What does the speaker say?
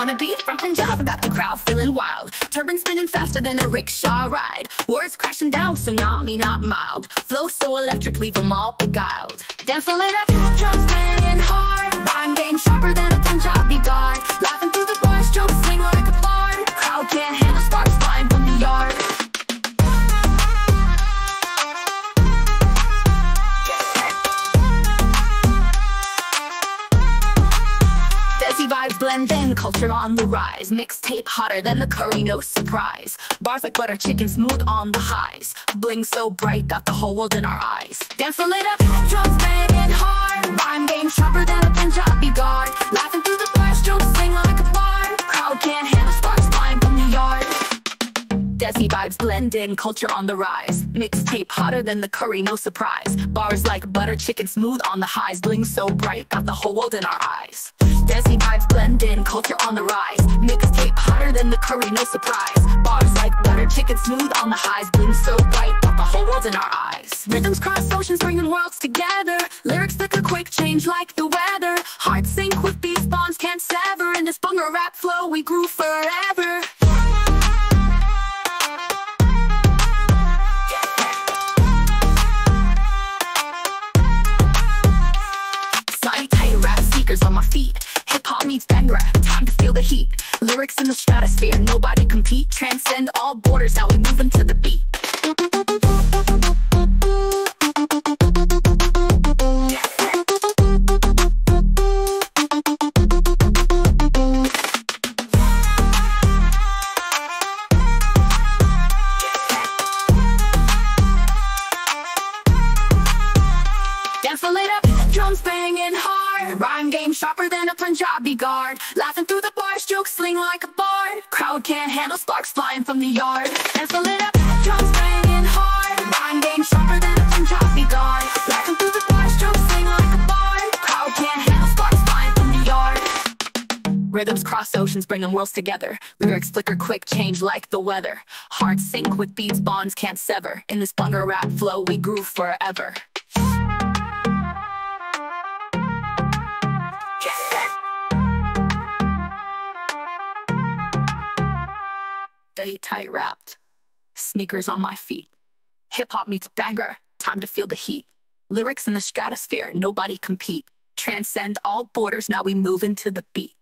On a beat from Punjab, got the crowd feeling wild. Turban spinning faster than a rickshaw ride. Words crashing down, tsunami not mild. Flow so electric, leave them all beguiled. Dancing lit up, drums Desi then culture on the rise. Mixtape hotter than the curry, no surprise. Bars like butter chicken, smooth on the highs. Bling so bright, got the whole world in our eyes. Dance a lit up, drums banging hard. Rhyme game sharper than a Punjabi guard. Laughing through the bars, strokes swing like a bard. Crowd can't handle sparks flying from the yard. Desi vibes blend in, culture on the rise. Mixtape hotter than the curry, no surprise. Bars like butter chicken, smooth on the highs. Bling so bright, got the whole world in our eyes. Desi vibes blend in, culture on the rise. Mixtape hotter than the curry, no surprise. Bars like butter chicken, smooth on the highs. Bling so bright, got the whole world in our eyes. Rhythms cross oceans, bringing worlds together. Lyrics that could quick change like the weather. Hearts sync with beats, bonds can't sever. In this bhangra rap flow, we grew forever. On my feet. Rap, time to feel the heat. Lyrics in the stratosphere, nobody compete. Transcend all borders, now we move into the beat. Rhyme game sharper than a Punjabi guard. Laughing through the bars, jokes sling like a bard. Crowd can't handle sparks flying from the yard. And fill it up, drums banging hard. Rhyme game sharper than a Punjabi guard. Laughing through the bars, jokes sling like a bard. Crowd can't handle sparks flying from the yard. Rhythms cross oceans, bringing worlds together. Lyrics flicker quick, change like the weather. Hearts sync with beats, bonds can't sever. In this bhangra rap flow, we grew forever. Stay tight wrapped. Sneakers on my feet. Hip hop meets Bhangra. Time to feel the heat. Lyrics in the stratosphere, nobody compete. Transcend all borders, now we move into the beat.